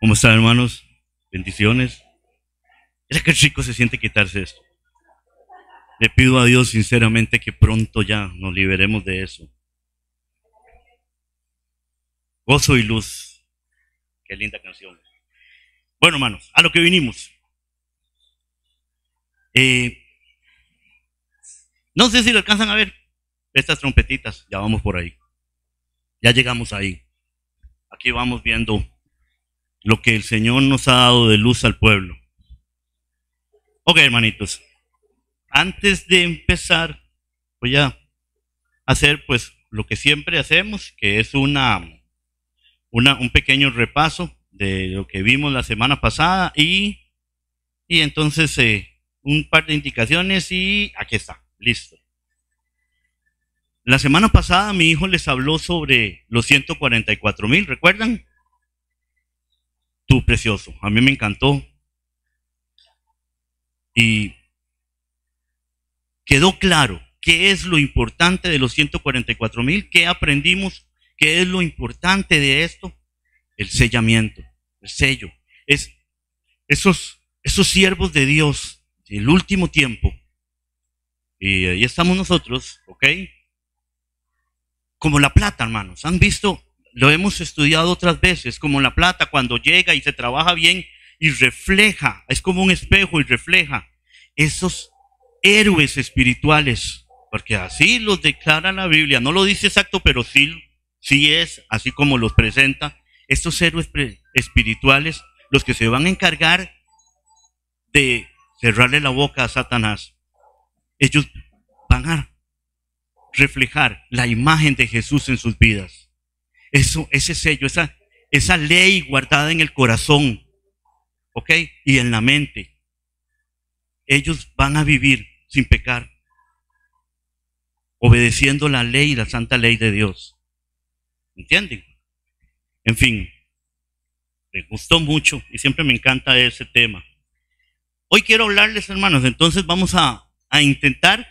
¿Cómo están, hermanos? Bendiciones. Es que rico se siente quitarse esto. Le pido a Dios sinceramente que pronto ya nos liberemos de eso. Gozo y luz. Qué linda canción. Bueno, hermanos, a lo que vinimos. Eh, no sé si lo alcanzan a ver estas trompetitas. Ya vamos por ahí. Ya llegamos ahí. Aquí vamos viendo lo que el Señor nos ha dado de luz al pueblo. Ok, hermanitos. Antes de empezar, voy a hacer pues lo que siempre hacemos, que es una, una un pequeño repaso de lo que vimos la semana pasada y, y entonces eh, un par de indicaciones y aquí está, listo. La semana pasada mi hijo les habló sobre los 144 mil, ¿recuerdan? Tú precioso, a mí me encantó. Y quedó claro qué es lo importante de los 144 mil, qué aprendimos, qué es lo importante de esto, el sellamiento, el sello. Es esos, esos siervos de Dios del último tiempo. Y ahí estamos nosotros, ¿ok? Como la plata, hermanos. ¿Han visto? Lo hemos estudiado otras veces, como la plata cuando llega y se trabaja bien y refleja, es como un espejo y refleja esos héroes espirituales, porque así los declara la Biblia. No lo dice exacto, pero sí, sí es así como los presenta. Estos héroes espirituales, los que se van a encargar de cerrarle la boca a Satanás, ellos van a reflejar la imagen de Jesús en sus vidas. Eso, ese sello, esa, esa ley guardada en el corazón, ¿ok? Y en la mente. Ellos van a vivir sin pecar, obedeciendo la ley, la santa ley de Dios. ¿Entienden? En fin, me gustó mucho y siempre me encanta ese tema. Hoy quiero hablarles, hermanos, entonces vamos a, a intentar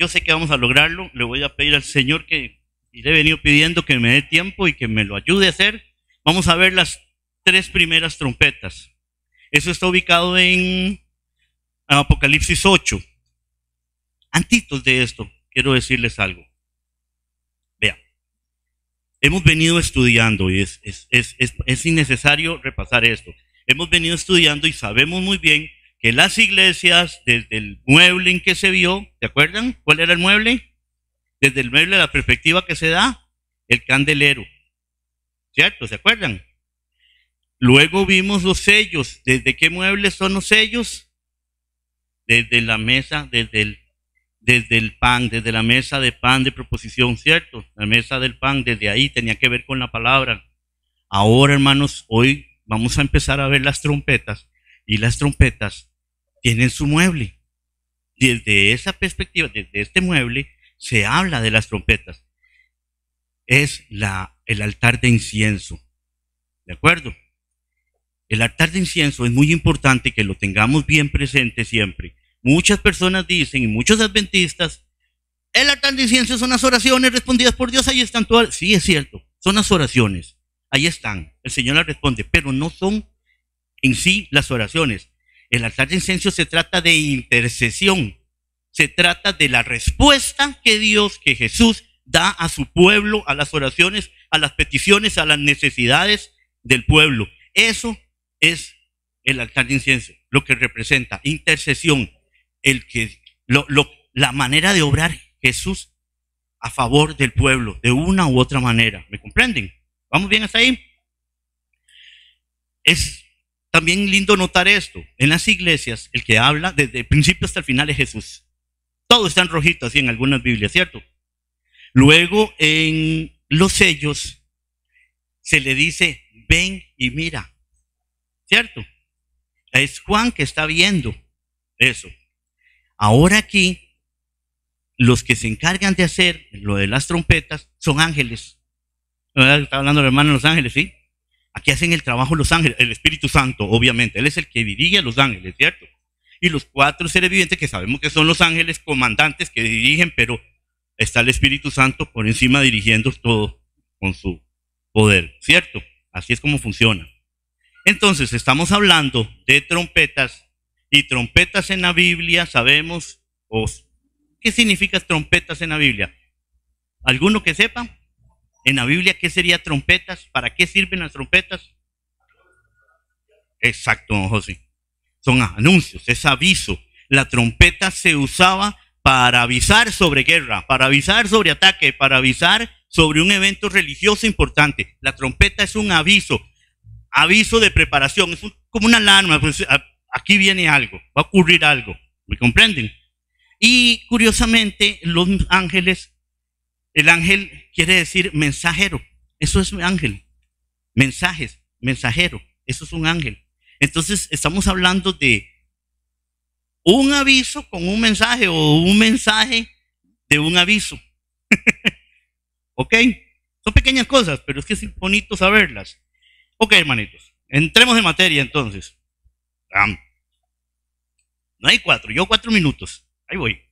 yo sé que vamos a lograrlo. Le voy a pedir al Señor que, y le he venido pidiendo que me dé tiempo y que me lo ayude a hacer. Vamos a ver las tres primeras trompetas. Eso está ubicado en Apocalipsis 8. Antitos de esto, quiero decirles algo. Vean, hemos venido estudiando y es, es, es, es innecesario repasar esto. Hemos venido estudiando y sabemos muy bien que las iglesias, desde el mueble en que se vio, ¿te acuerdan? ¿Cuál era el mueble? Desde el mueble, la perspectiva que se da, el candelero. ¿Cierto? ¿Se acuerdan? Luego vimos los sellos. ¿Desde qué muebles son los sellos? Desde la mesa, desde el, desde el pan, desde la mesa de pan de proposición, ¿cierto? La mesa del pan, desde ahí tenía que ver con la palabra. Ahora, hermanos, hoy vamos a empezar a ver las trompetas. Y las trompetas tienen su mueble. Desde esa perspectiva, desde este mueble, se habla de las trompetas. Es la, el altar de incienso. ¿De acuerdo? El altar de incienso es muy importante que lo tengamos bien presente siempre. Muchas personas dicen, y muchos adventistas, el altar de incienso son las oraciones respondidas por Dios, ahí están todas. Sí, es cierto, son las oraciones, ahí están, el Señor las responde, pero no son en sí las oraciones. El altar de incienso se trata de intercesión. Se trata de la respuesta que Dios, que Jesús da a su pueblo, a las oraciones, a las peticiones, a las necesidades del pueblo. Eso es el altar de incienso, lo que representa intercesión, el que, lo, la manera de obrar Jesús a favor del pueblo, de una u otra manera. ¿Me comprenden? ¿Vamos bien hasta ahí? Es también lindo notar esto. En las iglesias, el que habla desde el principio hasta el final es Jesús. Todo está en rojito, así en algunas Biblias, ¿cierto? Luego, en los sellos, se le dice, ven y mira, ¿cierto? Es Juan que está viendo eso. Ahora aquí, los que se encargan de hacer lo de las trompetas son ángeles. Está hablando el hermano de los ángeles, ¿sí? Aquí hacen el trabajo los ángeles, el Espíritu Santo, obviamente. Él es el que dirige a los ángeles, ¿cierto? Y los cuatro seres vivientes que sabemos que son los ángeles comandantes que dirigen, pero está el Espíritu Santo por encima dirigiendo todo con su poder, ¿cierto? Así es como funciona. Entonces, estamos hablando de trompetas y trompetas en la Biblia, sabemos, ¿qué significa trompetas en la Biblia? ¿Alguno que sepa? En la Biblia, ¿qué sería trompetas? ¿Para qué sirven las trompetas? Exacto, José. Son anuncios, es aviso. La trompeta se usaba para avisar sobre guerra, para avisar sobre ataque, para avisar sobre un evento religioso importante. La trompeta es un aviso, aviso de preparación, es como una alarma, pues aquí viene algo, va a ocurrir algo, ¿me comprenden? Y curiosamente, los ángeles, el ángel quiere decir mensajero, eso es ángel, mensajes, mensajero, eso es un ángel. Entonces, estamos hablando de un aviso con un mensaje o un mensaje de un aviso. ¿Ok? Son pequeñas cosas, pero es que es bonito saberlas. Ok, hermanitos, entremos en materia entonces. no hay cuatro, yo cuatro minutos. Ahí voy,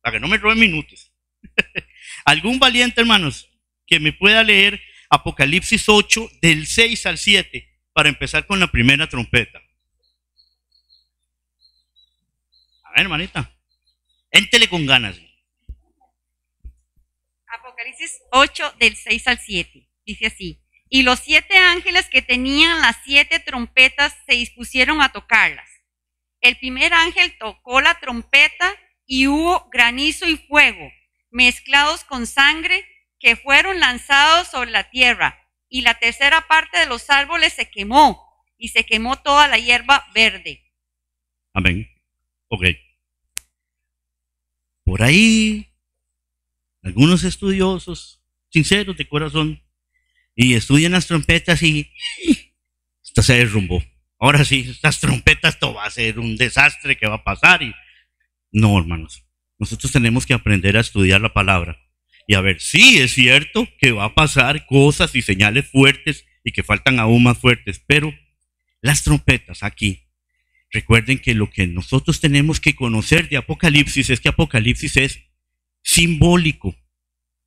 para que no me roben minutos. ¿Algún valiente, hermanos, que me pueda leer Apocalipsis 8 del 6 al 7 para empezar con la primera trompeta? A ver, hermanita, éntele con ganas. Apocalipsis 8 del 6 al 7. Dice así. Y los siete ángeles que tenían las siete trompetas se dispusieron a tocarlas. El primer ángel tocó la trompeta y hubo granizo y fuego mezclados con sangre que fueron lanzados sobre la tierra. Y la tercera parte de los árboles se quemó y se quemó toda la hierba verde. Amén. Ok. Por ahí algunos estudiosos, sinceros de corazón, y estudian las trompetas y esto se derrumbó. Ahora sí, estas trompetas, esto va a ser un desastre que va a pasar. Y... No, hermanos, nosotros tenemos que aprender a estudiar la palabra y a ver, sí, es cierto que va a pasar cosas y señales fuertes y que faltan aún más fuertes, pero las trompetas aquí, recuerden que lo que nosotros tenemos que conocer de Apocalipsis es que Apocalipsis es simbólico,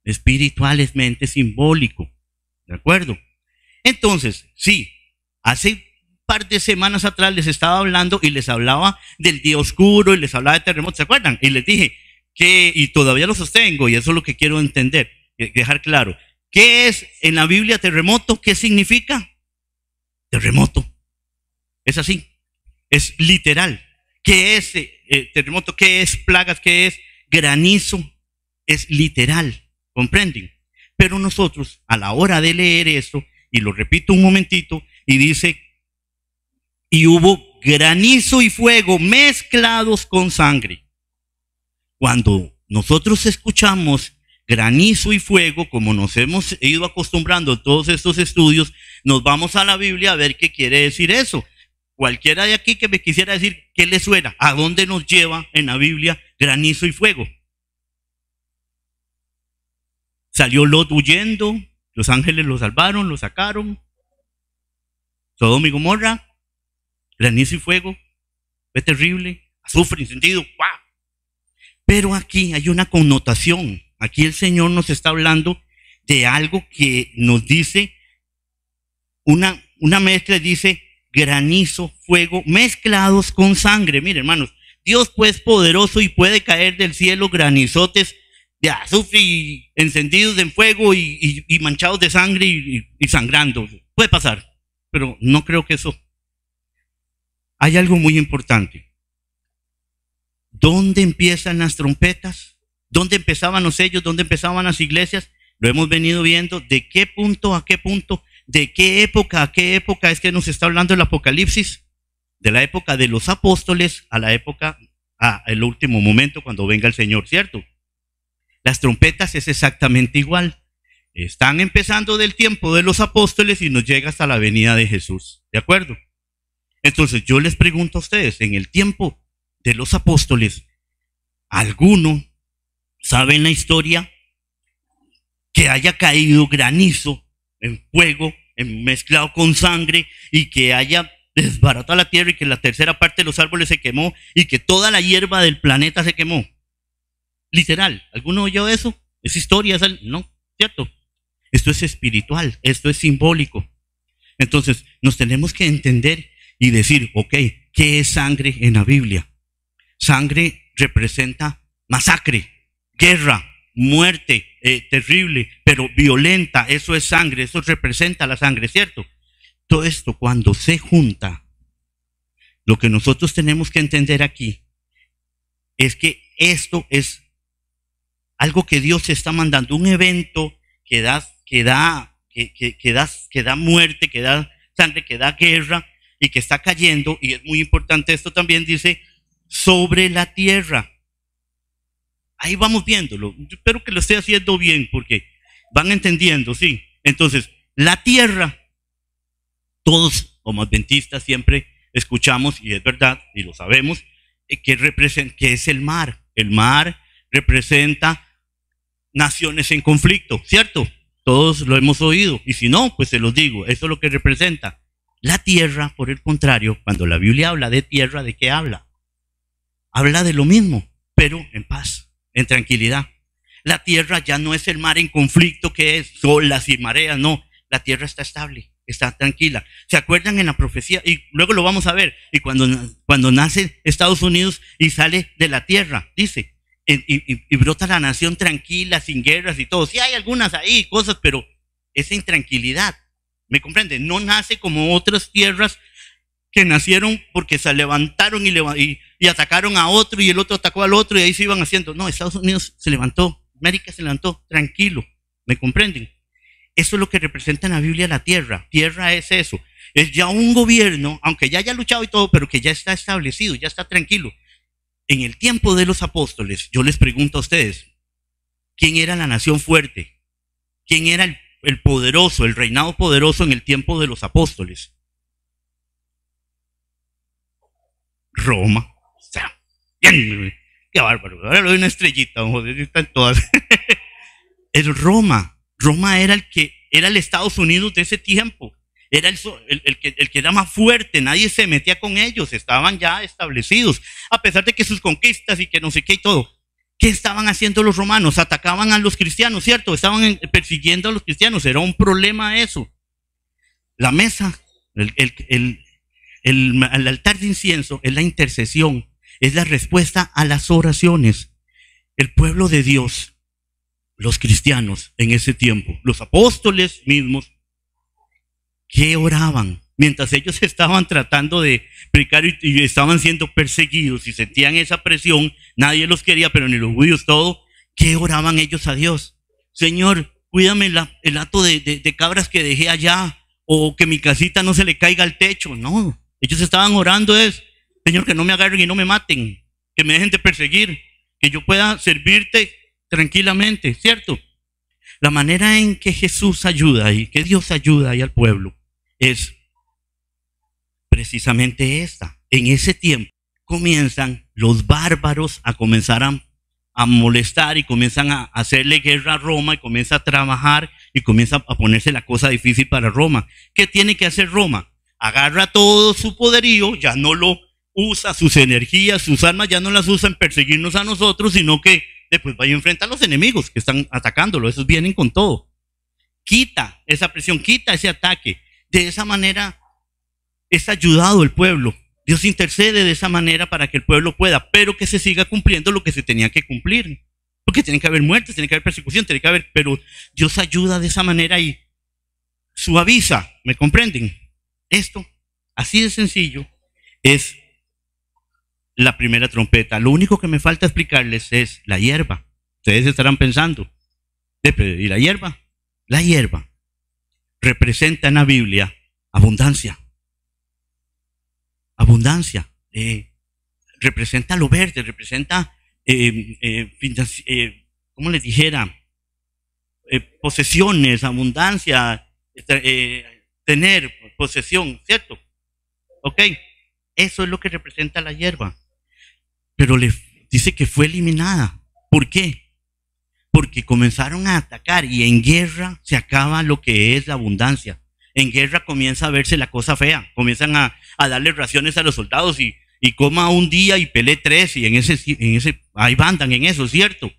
espiritualmente simbólico. ¿De acuerdo? Entonces, sí, hace un par de semanas atrás les estaba hablando y les hablaba del día oscuro y les hablaba de terremotos, ¿se acuerdan? Y les dije y todavía lo sostengo, y eso es lo que quiero entender, dejar claro. ¿Qué es en la Biblia terremoto? ¿Qué significa? Terremoto. Es así. Es literal. ¿Qué es eh, terremoto? ¿Qué es plagas? ¿Qué es granizo? es literal, ¿comprenden? Pero nosotros, a la hora de leer esto, y lo repito un momentito, y dice, y hubo granizo y fuego mezclados con sangre. Cuando nosotros escuchamos granizo y fuego, como nos hemos ido acostumbrando en todos estos estudios, nos vamos a la Biblia a ver qué quiere decir eso. Cualquiera de aquí que me quisiera decir qué le suena, a dónde nos lleva en la Biblia granizo y fuego. Salió Lot huyendo, los ángeles lo salvaron, lo sacaron. Sodoma y Gomorra, granizo y fuego, fue terrible, azufre, encendido, ¡guau! Pero aquí hay una connotación. Aquí el Señor nos está hablando de algo que nos dice, una, una mezcla dice granizo, fuego, mezclados con sangre. Miren, hermanos, Dios pues poderoso y puede caer del cielo granizotes de azufre y encendidos en fuego y, manchados de sangre y, sangrando. Puede pasar, pero no creo que eso. Hay algo muy importante. ¿Dónde empiezan las trompetas? ¿Dónde empezaban los sellos? ¿Dónde empezaban las iglesias? Lo hemos venido viendo. ¿De qué punto a qué punto? ¿De qué época a qué época es que nos está hablando el Apocalipsis? De la época de los apóstoles a la época, a el último momento cuando venga el Señor, ¿cierto? Las trompetas es exactamente igual. Están empezando del tiempo de los apóstoles y nos llega hasta la venida de Jesús. ¿De acuerdo? Entonces yo les pregunto a ustedes, en el tiempo de los apóstoles, ¿alguno sabe en la historia que haya caído granizo en fuego, en mezclado con sangre y que haya desbaratado la tierra y que la tercera parte de los árboles se quemó y que toda la hierba del planeta se quemó? literal. ¿Alguno oyó eso? ¿Es historia? ¿Es No, ¿cierto? Esto es espiritual, esto es simbólico. Entonces, nos tenemos que entender y decir, ok, ¿qué es sangre en la Biblia? Sangre representa masacre, guerra, muerte eh, terrible, pero violenta. Eso es sangre, eso representa la sangre, ¿cierto? Todo esto cuando se junta, lo que nosotros tenemos que entender aquí es que esto es algo que Dios está mandando, un evento que da, que da, que, que, da, que da muerte, que da sangre, que da guerra y que está cayendo, y es muy importante esto también, dice, sobre la tierra. Ahí vamos viéndolo. espero que lo esté haciendo bien porque van entendiendo, sí. Entonces, la tierra, todos como adventistas siempre escuchamos, y es verdad, y lo sabemos, eh, que, representa, que es el mar. El mar representa naciones en conflicto, ¿cierto? Todos lo hemos oído. Y si no, pues se los digo, eso es lo que representa. La tierra, por el contrario, cuando la Biblia habla de tierra, ¿de qué habla? Habla de lo mismo, pero en paz, en tranquilidad. La tierra ya no es el mar en conflicto que es olas y mareas, no. La tierra está estable, está tranquila. ¿Se acuerdan en la profecía? Y luego lo vamos a ver. Y cuando, cuando nace Estados Unidos y sale de la tierra, dice, y, brota la nación tranquila, sin guerras y todo. Sí hay algunas ahí, cosas, pero esa intranquilidad, ¿me comprende? No nace como otras tierras que nacieron porque se levantaron y, y, atacaron a otro y el otro atacó al otro y ahí se iban haciendo. No, Estados Unidos se levantó, América se levantó, tranquilo, ¿me comprenden? Eso es lo que representa en la Biblia la tierra. Tierra es eso. Es ya un gobierno, aunque ya haya luchado y todo, pero que ya está establecido, ya está tranquilo en el tiempo de los apóstoles, yo les pregunto a ustedes, ¿quién era la nación fuerte? ¿Quién era el, poderoso, el reinado poderoso en el tiempo de los apóstoles? Roma. O sea, bien, qué bárbaro. Ahora lo una estrellita, están todas. es Roma. Roma era el que era el Estados Unidos de ese tiempo. Era el, que, el que era más fuerte, nadie se metía con ellos, estaban ya establecidos, a pesar de que sus conquistas y que no sé qué y todo. ¿Qué estaban haciendo los romanos? Atacaban a los cristianos, ¿cierto? Estaban persiguiendo a los cristianos, era un problema eso. La mesa, el, el, el altar de incienso es la intercesión, es la respuesta a las oraciones. El pueblo de Dios, los cristianos en ese tiempo, los apóstoles mismos, ¿Qué oraban? Mientras ellos estaban tratando de predicar y, estaban siendo perseguidos y sentían esa presión, nadie los quería, pero ni los judíos todo, ¿qué oraban ellos a Dios? Señor, cuídame el hato de, de cabras que dejé allá o que mi casita no se le caiga al techo. No, ellos estaban orando es, Señor, que no me agarren y no me maten, que me dejen de perseguir, que yo pueda servirte tranquilamente, ¿cierto? La manera en que Jesús ayuda y que Dios ayuda ahí al pueblo es precisamente esta. En ese tiempo comienzan los bárbaros a comenzar a, molestar y comienzan a hacerle guerra a Roma y comienza a trabajar y comienza a ponerse la cosa difícil para Roma. ¿Qué tiene que hacer Roma? Agarra todo su poderío, ya no lo usa, sus energías, sus armas ya no las usa en perseguirnos a nosotros, sino que después vaya a enfrentar a los enemigos que están atacándolo. Esos vienen con todo. Quita esa presión, quita ese ataque de esa manera es ayudado el pueblo. Dios intercede de esa manera para que el pueblo pueda, pero que se siga cumpliendo lo que se tenía que cumplir. Porque tiene que haber muertes, tiene que haber persecución, tiene que haber, pero Dios ayuda de esa manera y suaviza, ¿me comprenden? Esto, así de sencillo, es la primera trompeta. Lo único que me falta explicarles es la hierba. Ustedes estarán pensando, ¿y la hierba? La hierba representa en la Biblia abundancia. Abundancia. Eh, representa lo verde, representa, eh, eh, ¿cómo les dijera? posesiones, abundancia, tener posesión, ¿cierto? Ok, eso es lo que representa la hierba. Pero le dice que fue eliminada. ¿Por qué? porque comenzaron a atacar y en guerra se acaba lo que es la abundancia. En guerra comienza a verse la cosa fea, comienzan a, darle raciones a los soldados y, coma un día y pelee tres y en ese, en ese, ahí en eso, ¿cierto?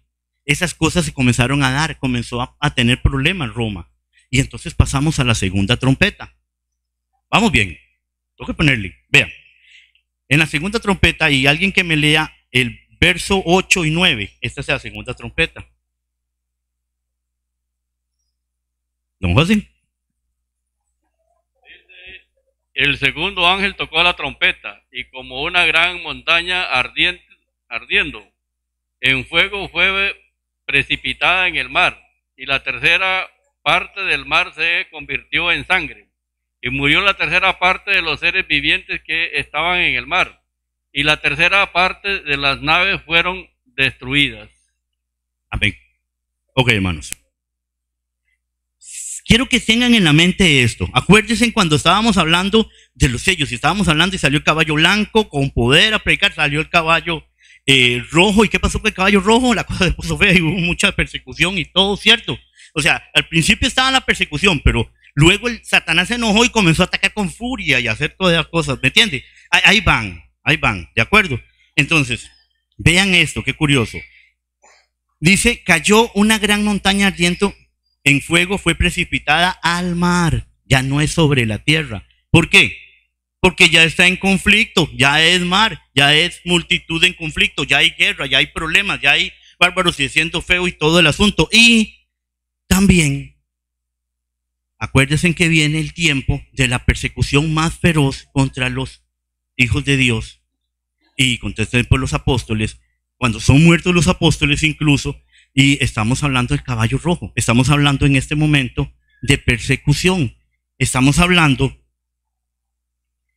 Esas cosas se comenzaron a dar, comenzó a, a tener problemas Roma. Y entonces pasamos a la segunda trompeta. Vamos bien. Tengo que ponerle. Vean. En la segunda trompeta, y alguien que me lea el verso 8 y 9. Esta es la segunda trompeta. Don José. El segundo ángel tocó la trompeta y como una gran montaña ardiente, ardiendo en fuego fue precipitada en el mar y la tercera parte del mar se convirtió en sangre y murió la tercera parte de los seres vivientes que estaban en el mar y la tercera parte de las naves fueron destruidas. Amén. Ok, hermanos. Quiero que tengan en la mente esto. Acuérdense cuando estábamos hablando de los sellos, y estábamos hablando y salió el caballo blanco con poder a predicar, salió el caballo eh, rojo. ¿Y qué pasó con el caballo rojo? La cosa se puso fea y hubo mucha persecución y todo, ¿cierto? O sea, al principio estaba la persecución, pero luego el Satanás se enojó y comenzó a atacar con furia y a hacer todas las cosas, ¿me entiende? ahí van, ahí van, ¿de acuerdo? Entonces, vean esto, qué curioso. Dice, cayó una gran montaña ardiente en fuego fue precipitada al mar, ya no es sobre la tierra. ¿Por qué? Porque ya está en conflicto, ya es mar, ya es multitud en conflicto, ya hay guerra, ya hay problemas, ya hay bárbaros y siendo feo y todo el asunto. Y también, acuérdense que viene el tiempo de la persecución más feroz contra los hijos de Dios y contra los apóstoles, cuando son muertos los apóstoles incluso, y estamos hablando del caballo rojo. Estamos hablando en este momento de persecución. Estamos hablando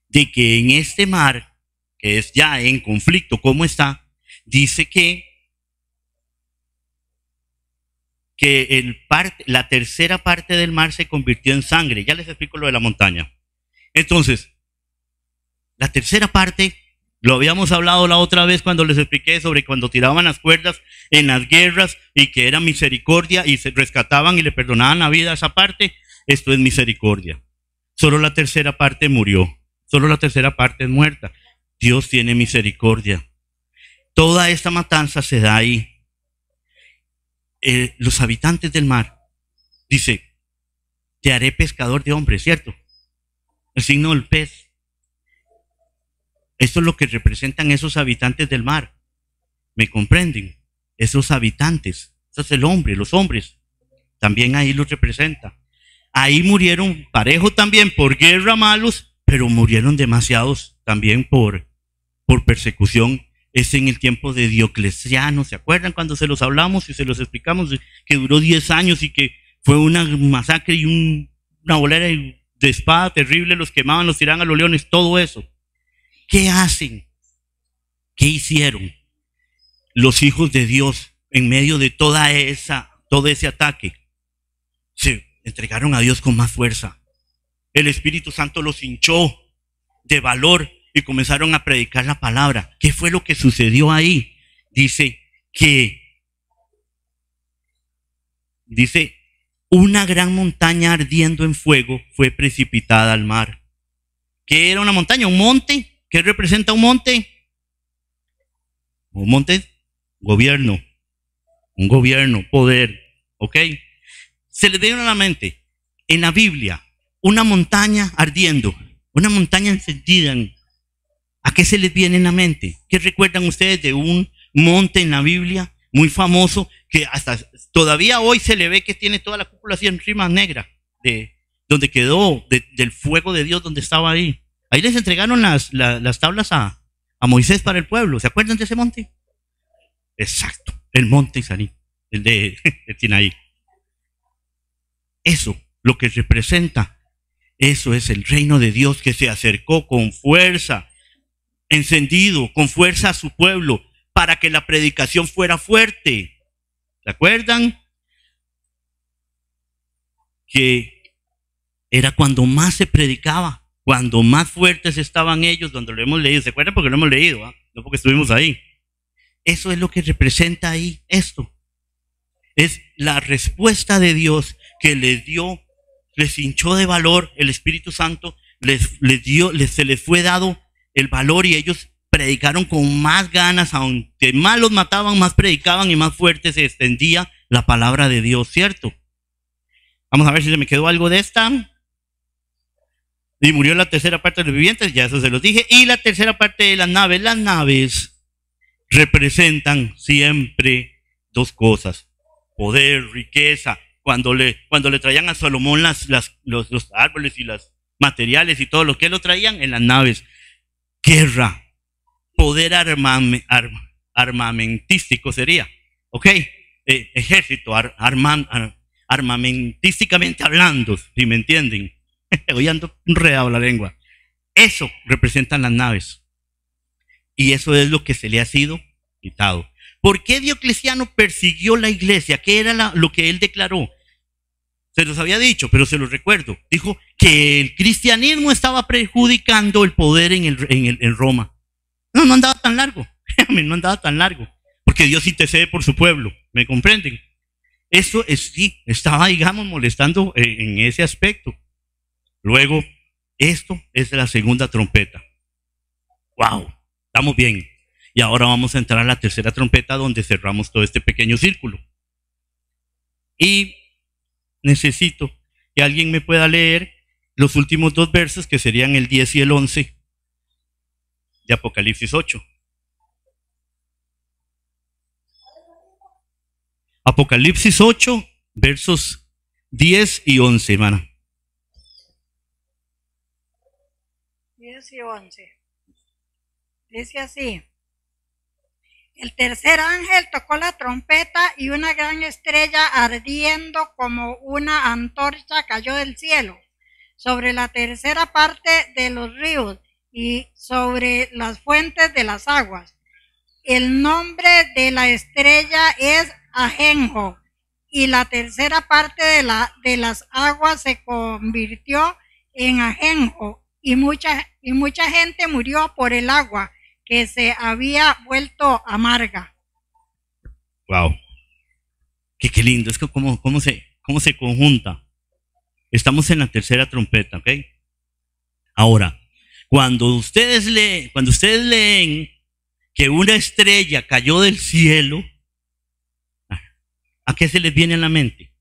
de que en este mar, que es ya en conflicto, ¿cómo está? Dice que, que la tercera parte del mar se convirtió en sangre. Ya les explico lo de la montaña. Entonces, la tercera parte lo habíamos hablado la otra vez cuando les expliqué sobre cuando tiraban las cuerdas en las guerras y que era misericordia y se rescataban y le perdonaban la vida a esa parte. Esto es misericordia. Solo la tercera parte murió. Solo la tercera parte es muerta. Dios tiene misericordia. Toda esta matanza se da ahí. Eh, los habitantes del mar, dice, te haré pescador de hombres, ¿cierto? El signo del pez esto es lo que representan esos habitantes del mar. ¿Me comprenden? Esos habitantes. Eso es el hombre, los hombres. También ahí los representa. Ahí murieron parejo también por guerra malos, pero murieron demasiados también por, por persecución. Es en el tiempo de Diocleciano. ¿Se acuerdan cuando se los hablamos y se los explicamos que duró 10 años y que fue una masacre y una bolera de espada terrible, los quemaban, los tiraban a los leones, todo eso? ¿Qué hacen? ¿Qué hicieron los hijos de Dios en medio de toda esa, todo ese ataque? Se entregaron a Dios con más fuerza. El Espíritu Santo los hinchó de valor y comenzaron a predicar la palabra. ¿Qué fue lo que sucedió ahí? Dice que, dice, una gran montaña ardiendo en fuego fue precipitada al mar. ¿Qué era una montaña? ¿Un monte? ¿Qué representa un monte? Un monte, gobierno. Un gobierno, poder. ¿Ok? Se le viene a la mente, en la Biblia, una montaña ardiendo, una montaña encendida. ¿A qué se les viene en la mente? ¿Qué recuerdan ustedes de un monte en la Biblia muy famoso que hasta todavía hoy se le ve que tiene toda la cúpula así en rima negra, de donde quedó, del fuego de Dios donde estaba ahí? Ahí les entregaron las, tablas a, Moisés para el pueblo. ¿Se acuerdan de ese monte? Exacto, el monte Isaní, el de, de Sinaí. Eso, lo que representa, eso es el reino de Dios que se acercó con fuerza, encendido, con fuerza a su pueblo, para que la predicación fuera fuerte. ¿Se acuerdan? Que era cuando más se predicaba cuando más fuertes estaban ellos, donde lo hemos leído, ¿se acuerdan? Porque lo hemos leído, ¿ah? no porque estuvimos ahí. Eso es lo que representa ahí esto. Es la respuesta de Dios que les dio, les hinchó de valor el Espíritu Santo, les, les dio, les, se les fue dado el valor y ellos predicaron con más ganas, aunque más los mataban, más predicaban y más fuerte se extendía la palabra de Dios, ¿cierto? Vamos a ver si se me quedó algo de esta. Y murió la tercera parte de los vivientes, ya eso se los dije. Y la tercera parte de las naves. Las naves representan siempre dos cosas. Poder, riqueza. Cuando le, cuando le traían a Salomón las, las, los, los árboles y los materiales y todo lo que lo traían en las naves. Guerra. Poder armame, arma, armamentístico sería. ¿Ok? Eh, ejército, ar, arman, ar, armamentísticamente hablando, si me entienden. Hoy ando enredado la lengua. Eso representan las naves. Y eso es lo que se le ha sido quitado. ¿Por qué Diocleciano persiguió la iglesia? ¿Qué era la, lo que él declaró? Se los había dicho, pero se los recuerdo. Dijo que el cristianismo estaba perjudicando el poder en, el, en, el, en Roma. No, no andaba tan largo. no andaba tan largo. Porque Dios intercede por su pueblo. ¿Me comprenden? Eso es, sí, estaba, digamos, molestando en ese aspecto. Luego, esto es la segunda trompeta. ¡Wow! Estamos bien. Y ahora vamos a entrar a la tercera trompeta donde cerramos todo este pequeño círculo. Y necesito que alguien me pueda leer los últimos dos versos que serían el 10 y el 11 de Apocalipsis 8. Apocalipsis 8, versos 10 y 11, hermana. 10 y 11. Dice así. El tercer ángel tocó la trompeta y una gran estrella ardiendo como una antorcha cayó del cielo sobre la tercera parte de los ríos y sobre las fuentes de las aguas. El nombre de la estrella es Ajenjo y la tercera parte de, la, de las aguas se convirtió en Ajenjo y mucha, y mucha gente murió por el agua que se había vuelto amarga. Wow. Qué, qué lindo, es que cómo, cómo, se, cómo se conjunta. Estamos en la tercera trompeta, ¿ok? Ahora, cuando ustedes leen, cuando ustedes leen que una estrella cayó del cielo, ¿a qué se les viene a la mente?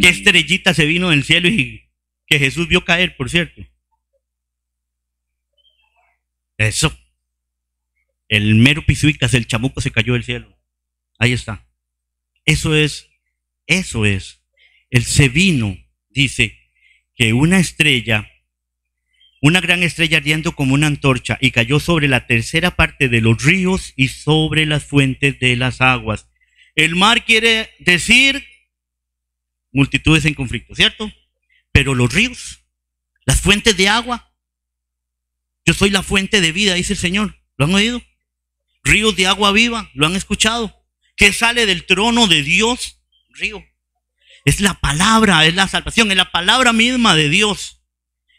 ¿Qué estrellita se vino del cielo y que Jesús vio caer, por cierto? Eso. El mero pisuicas, el chamuco se cayó del cielo. Ahí está. Eso es, eso es. El se vino, dice, que una estrella, una gran estrella ardiendo como una antorcha, y cayó sobre la tercera parte de los ríos y sobre las fuentes de las aguas. El mar quiere decir multitudes en conflicto, ¿cierto? Pero los ríos, las fuentes de agua, yo soy la fuente de vida, dice el Señor. ¿Lo han oído? Ríos de agua viva, ¿lo han escuchado? ¿Qué sale del trono de Dios? Río. Es la palabra, es la salvación, es la palabra misma de Dios.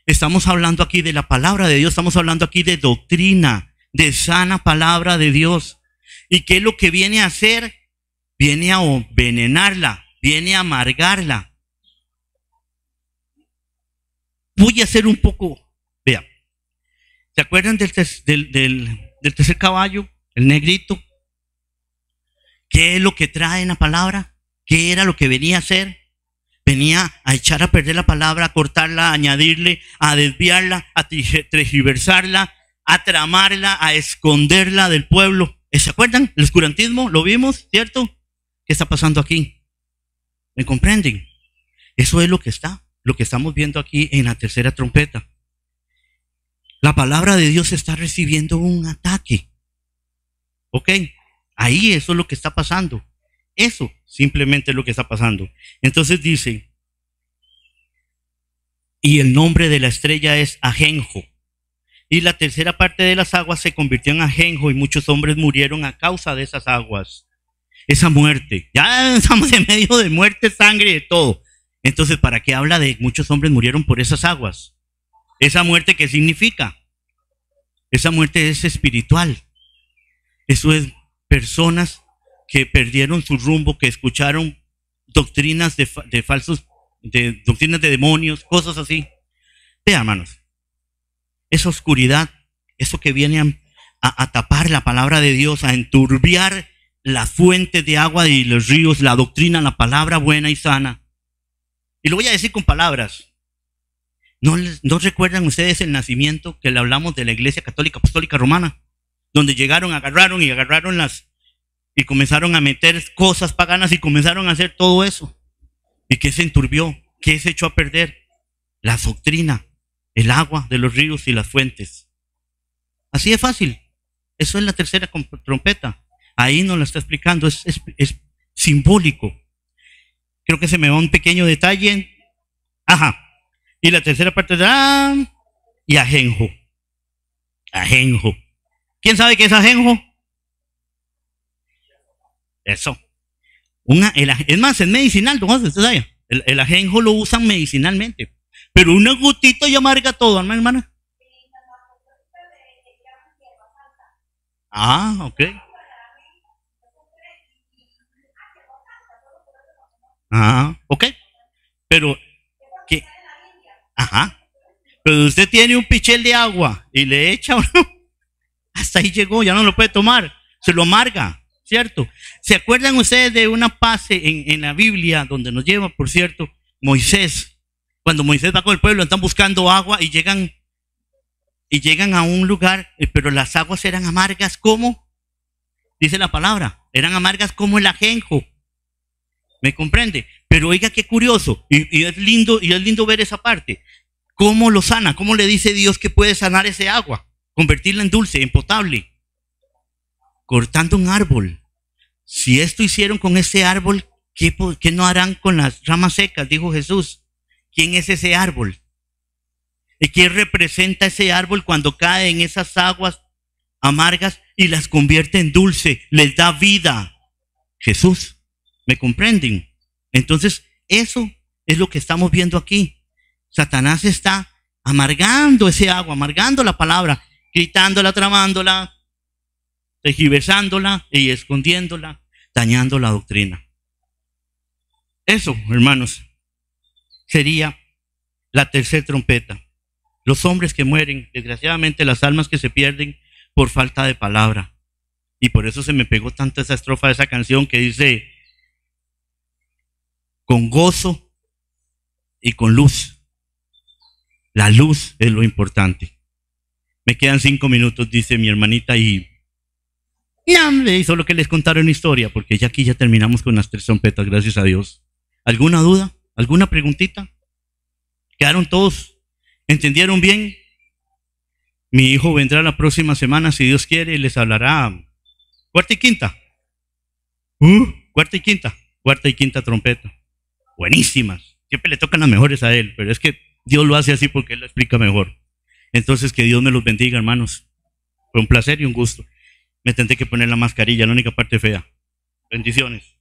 Estamos hablando aquí de la palabra de Dios, estamos hablando aquí de doctrina, de sana palabra de Dios. ¿Y qué es lo que viene a hacer? Viene a envenenarla, viene a amargarla. Voy a hacer un poco, vea, ¿se acuerdan del, del tercer caballo? El negrito. ¿Qué es lo que trae en la palabra? ¿Qué era lo que venía a hacer? Venía a echar a perder la palabra, a cortarla, a añadirle, a desviarla, a tergiversarla, a tramarla, a esconderla del pueblo. ¿Se acuerdan? El oscurantismo, lo vimos, ¿cierto? ¿Qué está pasando aquí? ¿Me comprenden? Eso es lo que está, lo que estamos viendo aquí en la tercera trompeta. La palabra de Dios está recibiendo un ataque. Ok, ahí eso es lo que está pasando. Eso simplemente es lo que está pasando. Entonces dice, y el nombre de la estrella es Ajenjo. Y la tercera parte de las aguas se convirtió en Ajenjo y muchos hombres murieron a causa de esas aguas. Esa muerte. Ya estamos en medio de muerte, sangre y de todo. Entonces, ¿para qué habla de muchos hombres murieron por esas aguas? ¿Esa muerte qué significa? Esa muerte es espiritual. Eso es personas que perdieron su rumbo, que escucharon doctrinas de, falsos, de doctrinas de demonios, cosas así. Vean, hermanos, esa oscuridad, eso que viene a, tapar la palabra de Dios, a enturbiar la fuente de agua y los ríos, la doctrina, la palabra buena y sana. Y lo voy a decir con palabras. ¿No, ¿No recuerdan ustedes el nacimiento que le hablamos de la Iglesia Católica Apostólica Romana? Donde llegaron, agarraron y agarraron las y comenzaron a meter cosas paganas y comenzaron a hacer todo eso. ¿Y qué se enturbió? ¿Qué se echó a perder? La doctrina, el agua de los ríos y las fuentes. Así de fácil. Eso es la tercera trompeta. Ahí nos lo está explicando, es simbólico. Creo que se me va un pequeño detalle. Ajá. Y la tercera parte de ah, y ajenjo. Ajenjo. ¿Quién sabe qué es ajenjo? Eso. Una, es más, es medicinal, don José, usted sabe. El, ajenjo lo usan medicinalmente. Pero una gotita ya amarga todo, ¿no, hermana? Ah, ok. Ah, ok. Pero, ¿qué? Ajá. Pero usted tiene un pichel de agua y le echa, ¿o no? Hasta ahí llegó, ya no lo puede tomar. Se lo amarga, ¿cierto? ¿Se acuerdan ustedes de una pase en, en la Biblia donde nos lleva, por cierto, Moisés? Cuando Moisés va con el pueblo, están buscando agua y llegan y llegan a un lugar, eh, pero las aguas eran amargas como, dice la palabra, eran amargas como el ajenjo. ¿Me comprende? Pero oiga qué curioso, y, y es lindo, y es lindo ver esa parte. ¿Cómo lo sana? ¿Cómo le dice Dios que puede sanar ese agua? Convertirla en dulce, en potable. Cortando un árbol. Si esto hicieron con ese árbol, ¿qué, no harán con las ramas secas? Dijo Jesús. ¿Quién es ese árbol? ¿Y qué representa ese árbol cuando cae en esas aguas amargas y las convierte en dulce? Les da vida. Jesús. ¿Me comprenden? Entonces, eso es lo que estamos viendo aquí. Satanás está amargando ese agua, amargando la palabra, gritándola, tramándola, tergiversándola y escondiéndola, dañando la doctrina. Eso, hermanos, sería la tercera trompeta. Los hombres que mueren, desgraciadamente las almas que se pierden por falta de palabra. Y por eso se me pegó tanto esa estrofa de esa canción que dice, con gozo y con luz. La luz es lo importante. Me quedan cinco minutos, dice mi hermanita, y ya hombre, solo que les contaron una historia, porque ya aquí ya terminamos con las tres trompetas, gracias a Dios. ¿Alguna duda? ¿Alguna preguntita? ¿Quedaron todos? ¿Entendieron bien? Mi hijo vendrá la próxima semana, si Dios quiere, y les hablará cuarta y quinta. Uh, cuarta y quinta. Cuarta y quinta trompeta. Buenísimas. Siempre le tocan las mejores a él, pero es que Dios lo hace así porque él lo explica mejor. Entonces, que Dios me los bendiga, hermanos. Fue un placer y un gusto. Me tendré que poner la mascarilla, la única parte fea. Bendiciones.